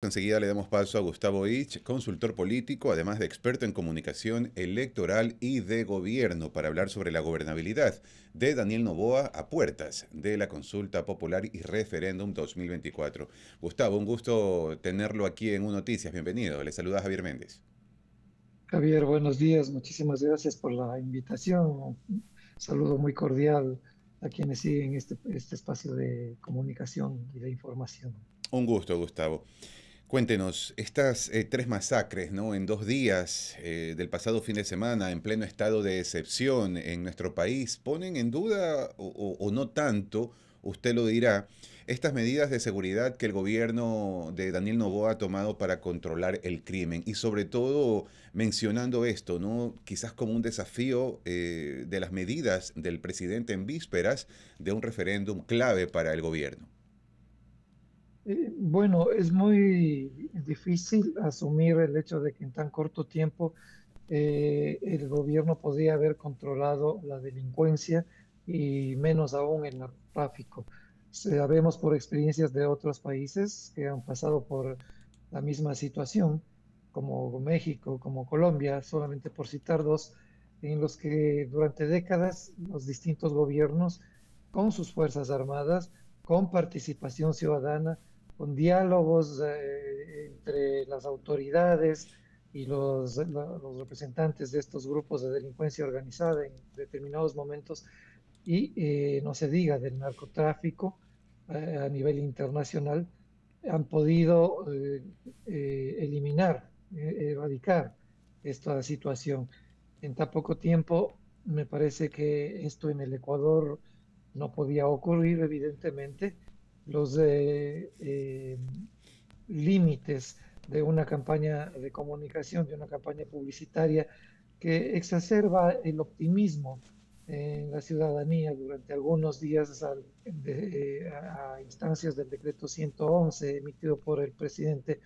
Enseguida le damos paso a Gustavo Ich, consultor político, además de experto en comunicación electoral y de gobierno, para hablar sobre la gobernabilidad de Daniel Novoa a puertas de la consulta popular y referéndum 2024. Gustavo, un gusto tenerlo aquí en Un Noticias. Bienvenido. Le saluda Javier Méndez. Javier, buenos días. Muchísimas gracias por la invitación. Un saludo muy cordial a quienes siguen este, este espacio de comunicación y de información. Un gusto, Gustavo. Cuéntenos, estas eh, tres masacres, ¿no? En dos días eh, del pasado fin de semana, en pleno estado de excepción en nuestro país, ¿ponen en duda o, no tanto, usted lo dirá, estas medidas de seguridad que el gobierno de Daniel Novoa ha tomado para controlar el crimen? Y sobre todo mencionando esto, ¿no? Quizás como un desafío eh, de las medidas del presidente en vísperas de un referéndum clave para el gobierno. Eh, bueno, es muy difícil asumir el hecho de que en tan corto tiempo eh, el gobierno podría haber controlado la delincuencia y menos aún el narcotráfico. Sabemos por experiencias de otros países que han pasado por la misma situación, como México, como Colombia, solamente por citar dos, en los que durante décadas los distintos gobiernos, con sus Fuerzas Armadas, con participación ciudadana, con diálogos eh, entre las autoridades y los, representantes de estos grupos de delincuencia organizada en determinados momentos, y eh, no se diga del narcotráfico eh, a nivel internacional, han podido eliminar, erradicar esta situación. En tan poco tiempo, me parece que esto en el Ecuador no podía ocurrir, evidentemente, los eh, límites de una campaña de comunicación, de una campaña publicitaria que exacerba el optimismo en la ciudadanía durante algunos días eh, a, instancias del decreto 111 emitido por el presidente,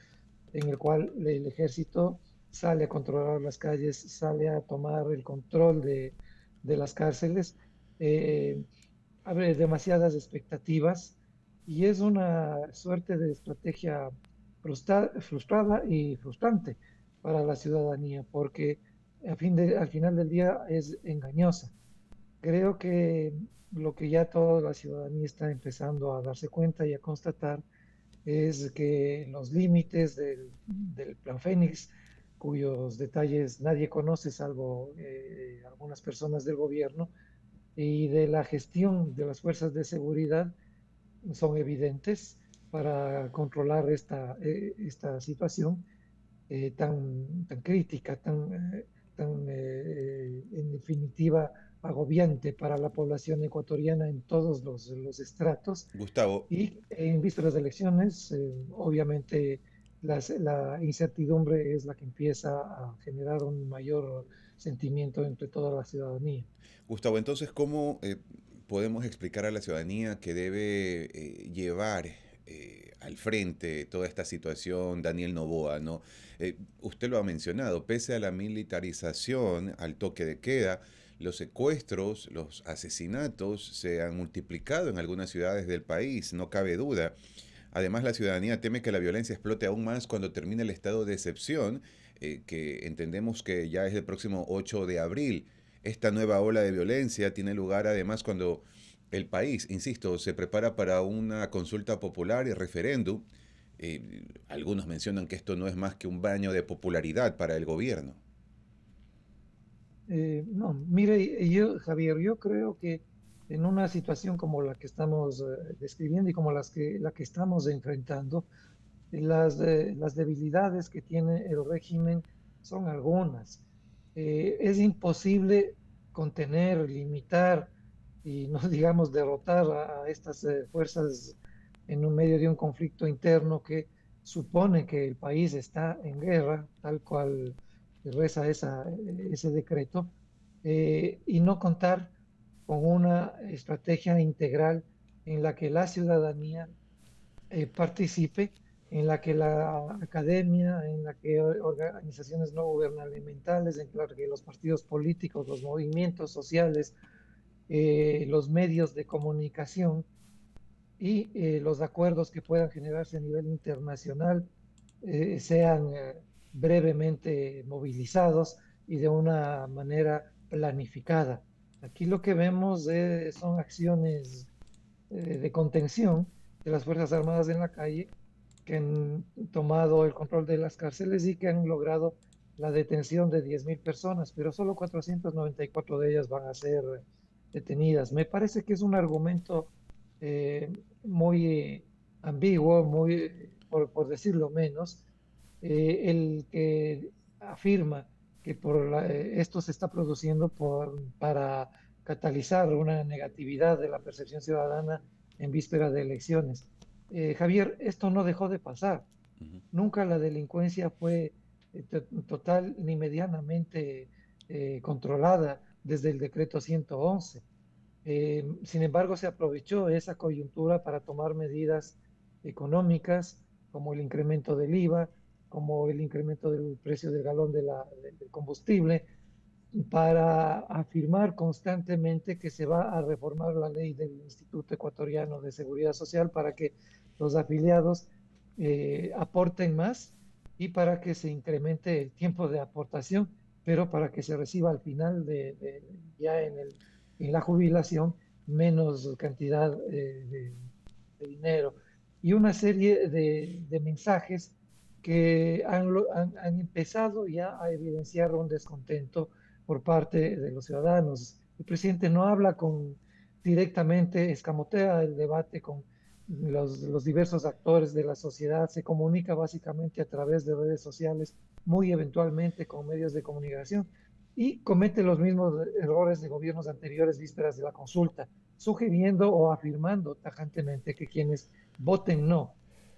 en el cual el ejército sale a controlar las calles, sale a tomar el control de, las cárceles. Eh, abre demasiadas expectativas y es una suerte de estrategia frustrada y frustrante para la ciudadanía porque al, fin al final del día es engañosa. Creo que lo que ya toda la ciudadanía está empezando a darse cuenta y a constatar es que los límites del, plan Fénix, cuyos detalles nadie conoce salvo eh, algunas personas del gobierno, y de la gestión de las fuerzas de seguridad, son evidentes para controlar esta, eh, esta situación eh, tan, tan crítica, tan, eh, tan en definitiva agobiante para la población ecuatoriana en todos los, los estratos. Gustavo. Y en vista de las elecciones, obviamente la incertidumbre es la que empieza a generar un mayor sentimiento entre toda la ciudadanía. Gustavo, entonces, ¿cómo podemos explicar a la ciudadanía que debe eh, llevar eh, al frente toda esta situación Daniel Novoa, ¿no? Eh, usted lo ha mencionado, pese a la militarización, al toque de queda, los secuestros, los asesinatos se han multiplicado en algunas ciudades del país, no cabe duda. Además, la ciudadanía teme que la violencia explote aún más cuando termine el estado de excepción, que entendemos que ya es el próximo 8 de abril. Esta nueva ola de violencia tiene lugar además cuando el país, insisto, se prepara para una consulta popular y referéndum. Algunos mencionan que esto no es más que un baño de popularidad para el gobierno. Eh, no, mire, yo, Javier, yo creo que en una situación como la que estamos eh, describiendo y como las que, la que estamos enfrentando, las, las debilidades que tiene el régimen son algunas. Eh, es imposible contener, limitar y no digamos derrotar a, estas eh, fuerzas en un medio de un conflicto interno que supone que el país está en guerra, tal cual reza ese decreto, eh, y no contar con una estrategia integral en la que la ciudadanía participe en la que la academia, en la que organizaciones no gubernamentales, en la que los partidos políticos, los movimientos sociales, eh, los medios de comunicación y eh, los acuerdos que puedan generarse a nivel internacional eh, sean eh, brevemente movilizados y de una manera planificada. Aquí lo que vemos son acciones de contención de las Fuerzas Armadas en la calle que han tomado el control de las cárceles y que han logrado la detención de 10.000 personas, pero solo 494 de ellas van a ser detenidas. Me parece que es un argumento eh, muy ambiguo, muy, por, decirlo menos, eh, el que afirma que por eh, esto se está produciendo por, para catalizar una negatividad de la percepción ciudadana en víspera de elecciones. Javier, esto no dejó de pasar. Nunca la delincuencia fue total ni medianamente controlada desde el decreto 111. Eh, sin embargo, se aprovechó esa coyuntura para tomar medidas económicas como el incremento del IVA, como el incremento del precio del galón de la, del combustible, para afirmar constantemente que se va a reformar la ley del Instituto Ecuatoriano de Seguridad Social para que los afiliados eh, aporten más y para que se incremente el tiempo de aportación, pero para que se reciba al final de ya en el en la jubilación menos cantidad eh, de, dinero y una serie de, mensajes que han, han, empezado ya a evidenciar un descontento por parte de los ciudadanos. El presidente no habla con directamente, escamotea el debate con los, diversos actores de la sociedad, se comunica básicamente a través de redes sociales, muy eventualmente con medios de comunicación, y comete los mismos errores de gobiernos anteriores vísperas de la consulta, sugiriendo o afirmando tajantemente que quienes voten no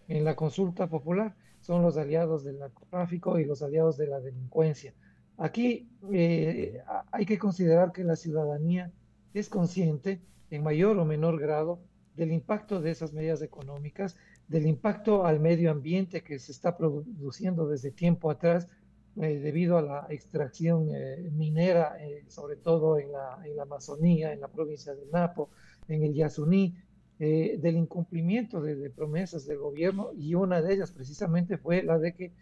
en la consulta popular son los aliados del narcotráfico y los aliados de la delincuencia. Aquí eh, hay que considerar que la ciudadanía es consciente en mayor o menor grado del impacto de esas medidas económicas, del impacto al medio ambiente que se está produciendo desde tiempo atrás eh, debido a la extracción eh, minera, eh, sobre todo en la, en la, Amazonía, en la provincia de Napo, en el Yasuní, del incumplimiento de, promesas del gobierno y una de ellas precisamente fue la de que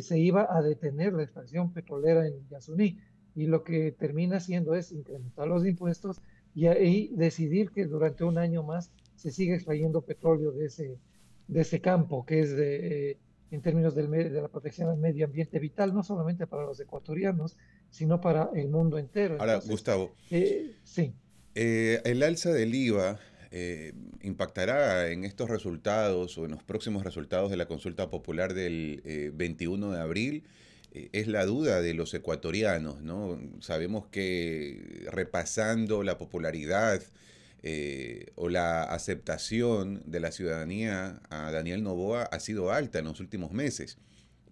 se iba a detener la extracción petrolera en Yasuní y lo que termina haciendo es incrementar los impuestos y, ahí decidir que durante un año más se sigue extrayendo petróleo de ese, de ese campo que es de en términos del, de la protección del medio ambiente vital, no solamente para los ecuatorianos, sino para el mundo entero. Ahora, Gustavo. Eh, sí. Eh, el alza del IVA eh, impactará en estos resultados o en los próximos resultados de la consulta popular del 21 de abril. Es la duda de los ecuatorianos, ¿no? Sabemos que repasando la popularidad eh, o la aceptación de la ciudadanía a Daniel Novoa ha sido alta en los últimos meses.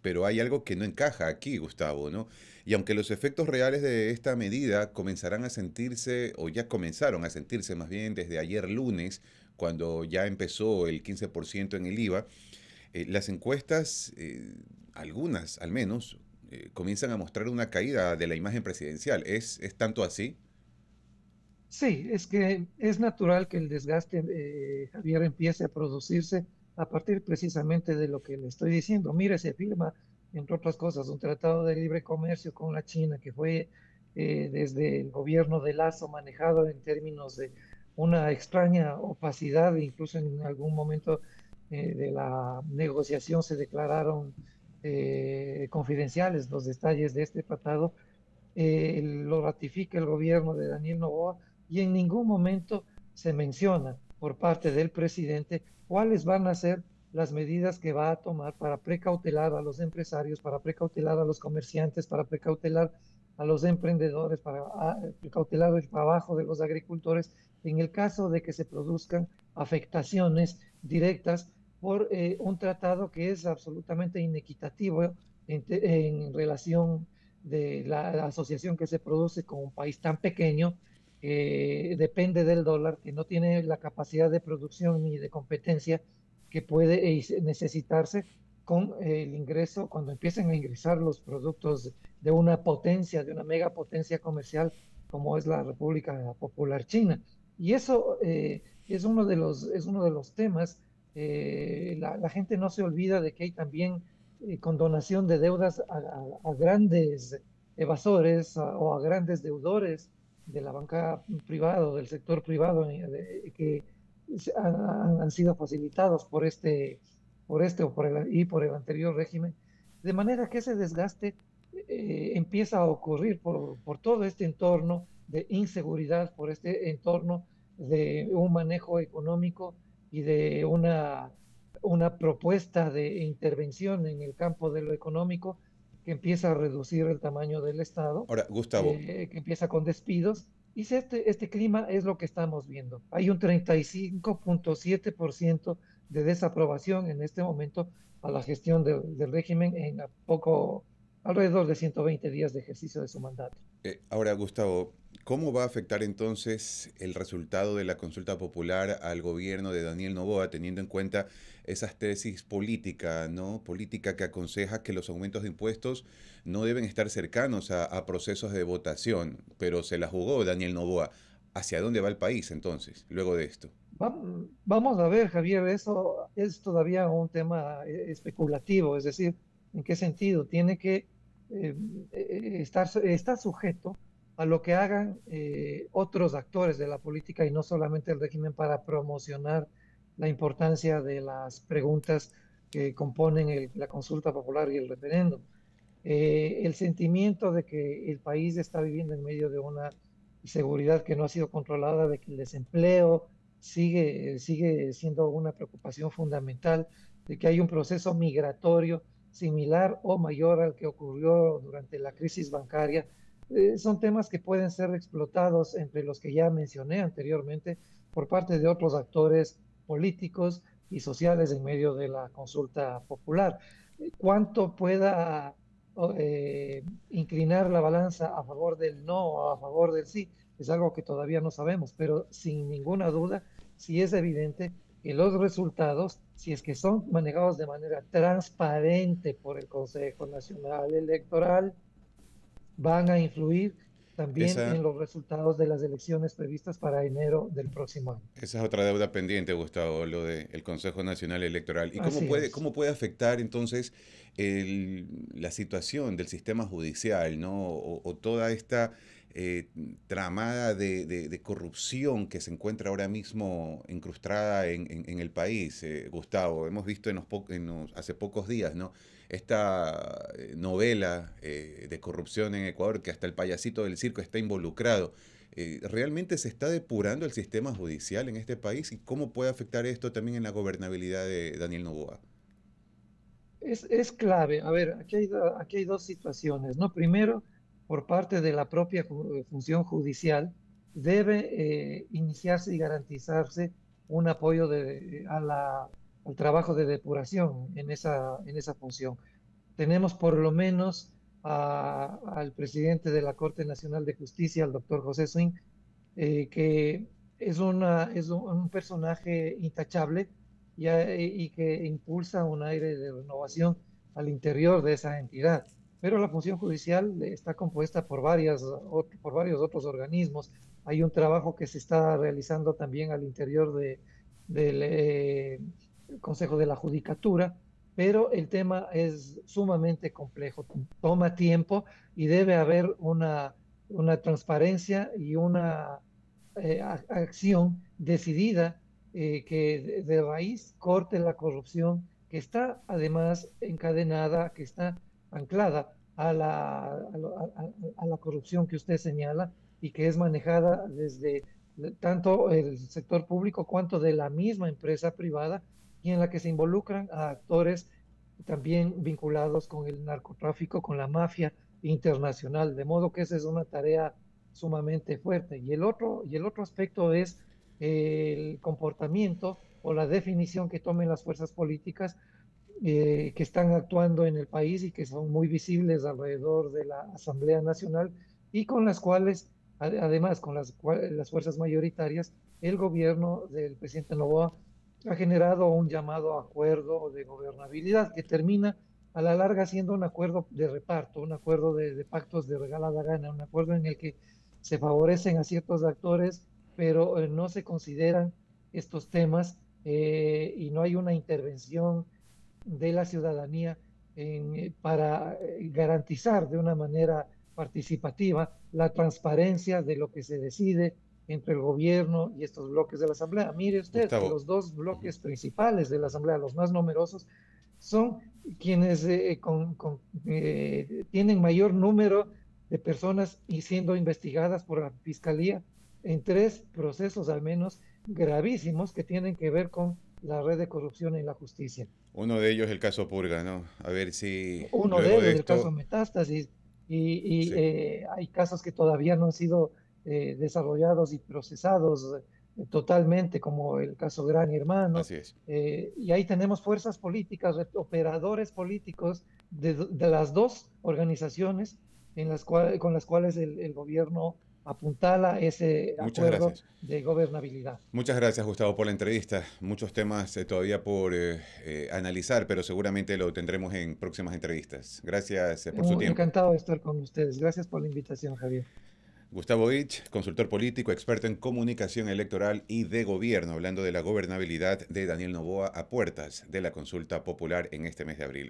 Pero hay algo que no encaja aquí, Gustavo, ¿no? Y aunque los efectos reales de esta medida comenzarán a sentirse, o ya comenzaron a sentirse más bien desde ayer lunes, cuando ya empezó el 15% en el IVA, eh, las encuestas, eh, algunas al menos, comienzan a mostrar una caída de la imagen presidencial. ¿Es, es tanto así? Sí, es que es natural que el desgaste, eh, Javier, empiece a producirse a partir precisamente de lo que le estoy diciendo. Mire, se firma, entre otras cosas, un tratado de libre comercio con la China que fue eh, desde el gobierno de Lazo manejado en términos de una extraña opacidad, incluso en algún momento eh, de la negociación se declararon confidenciales los detalles de este tratado. lo ratifica el gobierno de Daniel Novoa y en ningún momento se menciona por parte del presidente cuáles van a ser las medidas que va a tomar para precautelar a los empresarios, para precautelar a los comerciantes, para precautelar a los emprendedores, para precautelar el trabajo de los agricultores en el caso de que se produzcan afectaciones directas por eh, un tratado que es absolutamente inequitativo en, relación de la asociación que se produce con un país tan pequeño que depende del dólar, que no tiene la capacidad de producción ni de competencia que puede necesitarse con el ingreso, cuando empiecen a ingresar los productos de una potencia, de una megapotencia comercial como es la República Popular China. Y eso eh, es, uno de los, es uno de los temas eh, la, gente no se olvida de que hay también eh, condonación de deudas a, grandes evasores o a grandes deudores de la banca privada o del sector privado que han, han, sido facilitados por este, por este o por el, y por el anterior régimen, de manera que ese desgaste eh, empieza a ocurrir por, por, todo este entorno de inseguridad, por este entorno de un manejo económico y de una, una propuesta de intervención en el campo de lo económico que empieza a reducir el tamaño del Estado. Ahora, Gustavo. Eh, que empieza con despidos. Y este, este clima es lo que estamos viendo. Hay un 35.7% de desaprobación en este momento a la gestión del régimen en poco, alrededor de 120 días de ejercicio de su mandato. Eh, ahora, Gustavo, ¿cómo va a afectar entonces el resultado de la consulta popular al gobierno de Daniel Novoa, teniendo en cuenta esas tesis políticas, ¿no? Política que aconseja que los aumentos de impuestos no deben estar cercanos a, procesos de votación, pero se la jugó Daniel Novoa. ¿Hacia dónde va el país entonces, luego de esto? Vamos a ver, Javier, eso es todavía un tema eh, especulativo, es decir, ¿en qué sentido? Tiene que eh, eh, estar, está sujeto a lo que hagan eh, otros actores de la política y no solamente el régimen para promocionar la importancia de las preguntas que componen la consulta popular y el referéndum. el sentimiento de que el país está viviendo en medio de una seguridad que no ha sido controlada, de que el desempleo sigue, sigue siendo una preocupación fundamental, de que hay un proceso migratorio similar o mayor al que ocurrió durante la crisis bancaria, eh, son temas que pueden ser explotados entre los que ya mencioné anteriormente por parte de otros actores políticos y sociales en medio de la consulta popular. ¿Cuánto pueda eh, inclinar la balanza a favor del no o a favor del sí? Es algo que todavía no sabemos, pero sin ninguna duda, sí es evidente que los resultados, si es que son manejados de manera transparente por el Consejo Nacional Electoral, van a influir también en los resultados de las elecciones previstas para enero del próximo año. Esa es otra deuda pendiente, Gustavo, lo del Consejo Nacional Electoral. ¿Y cómo puede, cómo puede afectar entonces la situación del sistema judicial, ¿no? o toda esta eh, tramada de, corrupción que se encuentra ahora mismo incrustada en, el país, eh, Gustavo. Hemos visto en hace pocos días esta eh, novela de corrupción en Ecuador que hasta el payasito del circo está involucrado. ¿Realmente se está depurando el sistema judicial en este país y cómo puede afectar esto también en la gobernabilidad de Daniel Novoa? Es, es clave. A ver, aquí hay, aquí hay dos situaciones. ¿no? Primero, por parte de la propia función judicial, debe eh, iniciarse y garantizarse un apoyo a la, al trabajo de depuración en esa, en esa función. Tenemos por lo menos al presidente de la Corte Nacional de Justicia, el doctor José Swing, eh, que es, una, es un, personaje intachable y que impulsa un aire de renovación al interior de esa entidad pero la función judicial está compuesta por, varias, por varios otros organismos. Hay un trabajo que se está realizando también al interior de, del eh, Consejo de la Judicatura, pero el tema es sumamente complejo, toma tiempo y debe haber una, una transparencia y una eh, acción decidida eh, que de raíz corte la corrupción que está además encadenada, que está anclada a la, a, la corrupción que usted señala y que es manejada desde tanto el sector público cuanto de la misma empresa privada y en la que se involucran a actores también vinculados con el narcotráfico, con la mafia internacional, de modo que esa es una tarea sumamente fuerte. Y el otro, y el otro aspecto es el comportamiento o la definición que tomen las fuerzas políticas eh, que están actuando en el país y que son muy visibles alrededor de la Asamblea Nacional y con las cuales, además con las, las fuerzas mayoritarias, el gobierno del presidente Novoa ha generado un llamado acuerdo de gobernabilidad que termina a la larga siendo un acuerdo de reparto, un acuerdo de, de pactos de regalada gana, un acuerdo en el que se favorecen a ciertos actores, pero eh, no se consideran estos temas eh, y no hay una intervención de la ciudadanía en, para garantizar de una manera participativa la transparencia de lo que se decide entre el gobierno y estos bloques de la Asamblea. Mire usted, los dos bloques principales de la Asamblea, los más numerosos, son quienes eh, con, eh, tienen mayor número de personas y siendo investigadas por la Fiscalía en tres procesos al menos gravísimos que tienen que ver con la red de corrupción en la justicia. Uno de ellos el caso Purga, ¿no? A ver si... Uno de ellos el caso Metástasis y, eh, hay casos que todavía no han sido eh, desarrollados y procesados eh, totalmente, como el caso Gran Hermano. Así es. y ahí tenemos fuerzas políticas, operadores políticos de, las dos organizaciones en las cuales, con las cuales el, gobierno apuntala ese acuerdo de gobernabilidad. Muchas gracias, Gustavo, por la entrevista. Muchos temas todavía por analizar, pero seguramente lo tendremos en próximas entrevistas. Gracias por su tiempo. Encantado de estar con ustedes. Gracias por la invitación, Javier. Gustavo Ich, consultor político, experto en comunicación electoral y de gobierno, hablando de la gobernabilidad de Daniel Novoa a puertas de la consulta popular en este mes de abril.